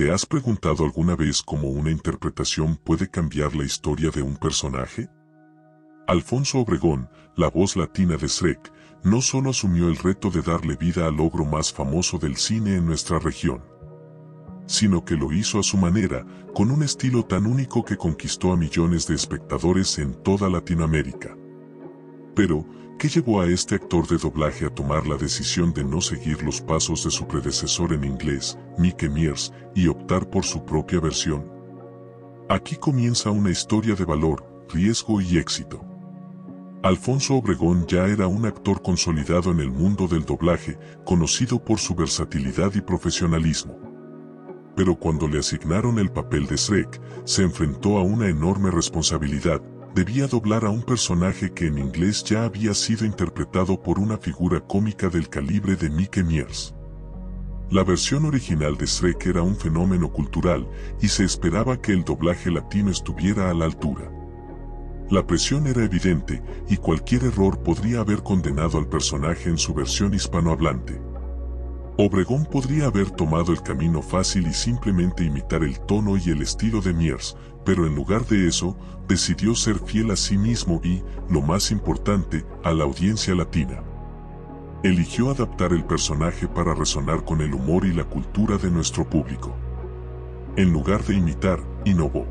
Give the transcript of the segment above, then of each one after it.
¿Te has preguntado alguna vez cómo una interpretación puede cambiar la historia de un personaje? Alfonso Obregón, la voz latina de Shrek, no solo asumió el reto de darle vida al logro más famoso del cine en nuestra región, sino que lo hizo a su manera, con un estilo tan único que conquistó a millones de espectadores en toda Latinoamérica. Pero, ¿qué llevó a este actor de doblaje a tomar la decisión de no seguir los pasos de su predecesor en inglés, Mickey Mears, y optar por su propia versión? Aquí comienza una historia de valor, riesgo y éxito. Alfonso Obregón ya era un actor consolidado en el mundo del doblaje, conocido por su versatilidad y profesionalismo. Pero cuando le asignaron el papel de Shrek, se enfrentó a una enorme responsabilidad, debía doblar a un personaje que en inglés ya había sido interpretado por una figura cómica del calibre de Mickey Mears. La versión original de Shrek era un fenómeno cultural y se esperaba que el doblaje latino estuviera a la altura. La presión era evidente y cualquier error podría haber condenado al personaje en su versión hispanohablante. Obregón podría haber tomado el camino fácil y simplemente imitar el tono y el estilo de Miers, pero en lugar de eso, decidió ser fiel a sí mismo y, lo más importante, a la audiencia latina. Eligió adaptar el personaje para resonar con el humor y la cultura de nuestro público. En lugar de imitar, innovó.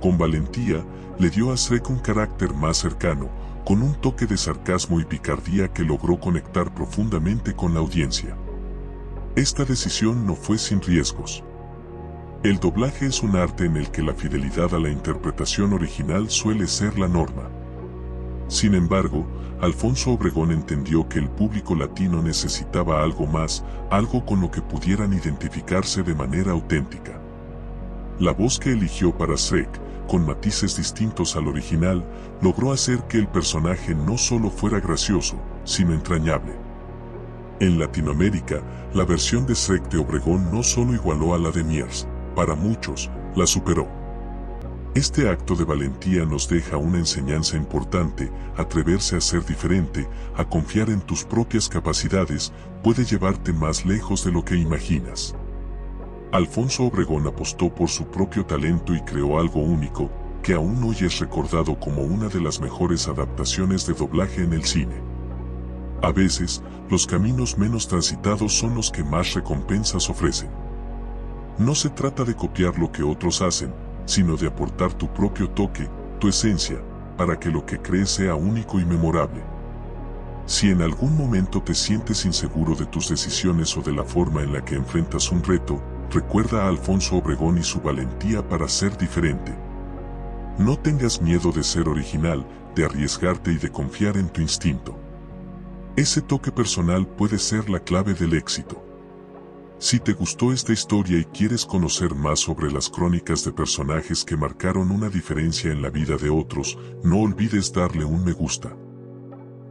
Con valentía, le dio a Shrek un carácter más cercano, con un toque de sarcasmo y picardía que logró conectar profundamente con la audiencia. Esta decisión no fue sin riesgos. El doblaje es un arte en el que la fidelidad a la interpretación original suele ser la norma. Sin embargo, Alfonso Obregón entendió que el público latino necesitaba algo más, algo con lo que pudieran identificarse de manera auténtica. La voz que eligió para Shrek con matices distintos al original, logró hacer que el personaje no solo fuera gracioso, sino entrañable. En Latinoamérica, la versión de Shrek de Obregón no solo igualó a la de Miers, para muchos, la superó. Este acto de valentía nos deja una enseñanza importante, atreverse a ser diferente, a confiar en tus propias capacidades, puede llevarte más lejos de lo que imaginas. Alfonso Obregón apostó por su propio talento y creó algo único, que aún hoy es recordado como una de las mejores adaptaciones de doblaje en el cine. A veces, los caminos menos transitados son los que más recompensas ofrecen. No se trata de copiar lo que otros hacen, sino de aportar tu propio toque, tu esencia, para que lo que crees sea único y memorable. Si en algún momento te sientes inseguro de tus decisiones o de la forma en la que enfrentas un reto, Recuerda a Alfonso Obregón y su valentía para ser diferente. No tengas miedo de ser original, de arriesgarte y de confiar en tu instinto. Ese toque personal puede ser la clave del éxito. Si te gustó esta historia y quieres conocer más sobre las crónicas de personajes que marcaron una diferencia en la vida de otros, no olvides darle un me gusta.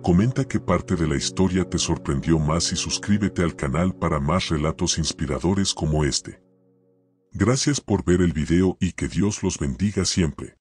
Comenta qué parte de la historia te sorprendió más y suscríbete al canal para más relatos inspiradores como este. Gracias por ver el video y que Dios los bendiga siempre.